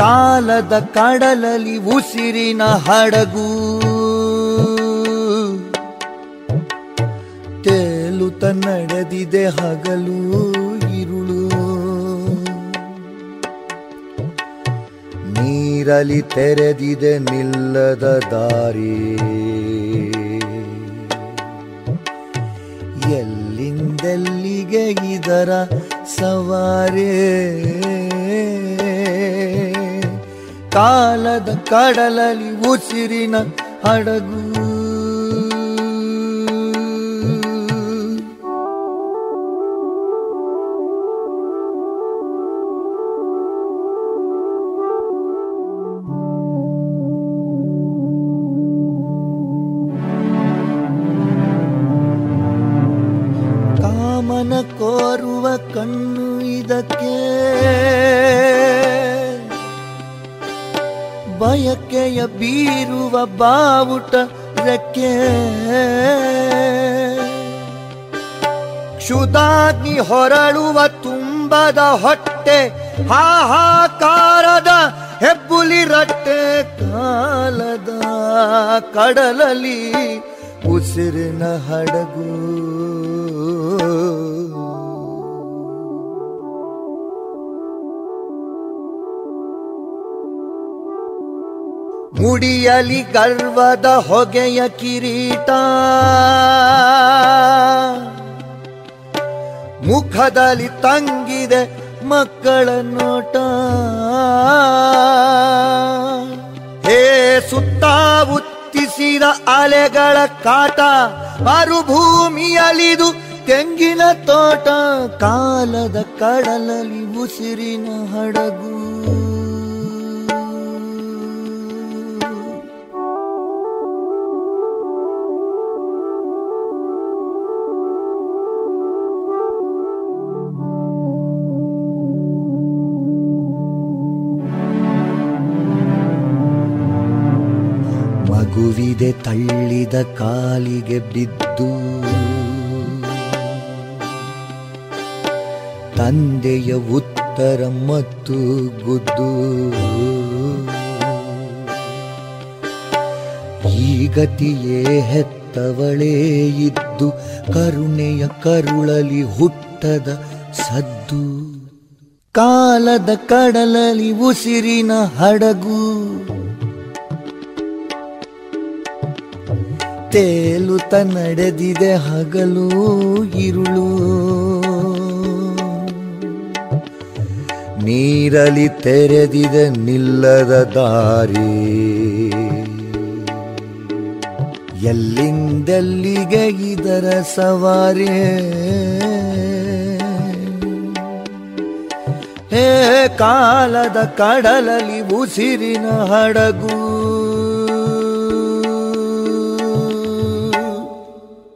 ಕಾಲದ ಕಡಲಲಿ ಉಸಿರಿನ ಹಡಗು. ತೇಲುತ ನಡೆದಿದೆ ಹಗಲು ಇರುಳು. ನೀರಲಿ ತೆರೆದಿದೆ ನಿಲ್ಲದ ದಾರಿ. ಎಲ್ಲಿಂದೆಲ್ಲಿಗೆ ಇದರ ಸವಾರೇ? ಕಾಲದ ಕಡಲಲಿ ಉಸಿರಿನ ಹಡಗು. ಕಾಮನ ಕೋರುವ ಕಣ್ಣು ಇದಕ್ಕೆ. ಬಯಕೆಯ ಬೀರುವ ಬಾವುಟ ರೆಕ್ಕೆ. ಕ್ಷುದಾಗ್ನಿ ಹೊರಳುವ ತುಂಬದ ಹೊಟ್ಟೆ, ಹಾಹಾಕಾರದ ಹೆಬ್ಬುಲಿ ರಟ್ಟೆ ಕಾಲದ ಕಡಲಲಿ ಉಸಿರಿನ ಹಡಗು. ಮುಡಿಯಲಿ ಗರ್ವದ ಹೊಗೆಯ ಕಿರೀಟ. ಮುಖದಲ್ಲಿ ತಂಗಿದೆ ಮಕ್ಕಳ ನೋಟ. ಹೇ ಸುತ್ತ ಉತ್ತಿಸಿದ ಅಲೆಗಳ ಕಾಟ, ಮರುಭೂಮಿಯಲಿದು ತೆಂಗಿನ ತೋಟ, ಕಾಲದ ಕಡಲಲ್ಲಿ ಉಸಿರಿನ ಹಡಗು. ಮಗುವಿದೆ ತಳ್ಳಿದ ಕಾಲಿಗೆ ಬಿದ್ದು. ತಂದೆಯ ಉತ್ತರ ಮತ್ತು ಗುದ್ದು. ಈ ಗತಿಯೇ ಹೆತ್ತವಳೇ ಇದ್ದು, ಕರುಣೆಯ ಕರುಳಲಿ ಹುಟ್ಟದ ಸದ್ದು. ಕಾಲದ ಕಡಲಲಿ ಉಸಿರಿನ ಹಡಗು. ತೇಲುತ್ತ ನಡೆದಿದೆ ಹಗಲು, ಇರುಳು. ನೀರಲಿ ತೆರೆದಿದೆ ನಿಲ್ಲದ ದಾರಿ. ಎಲ್ಲಿಂದೆಲ್ಲಿಗೆ ಇದರ ಸವಾರಿ? ಹೇ ಕಾಲದ ಕಡಲಲಿ ಉಸಿರಿನ ಹಡಗು.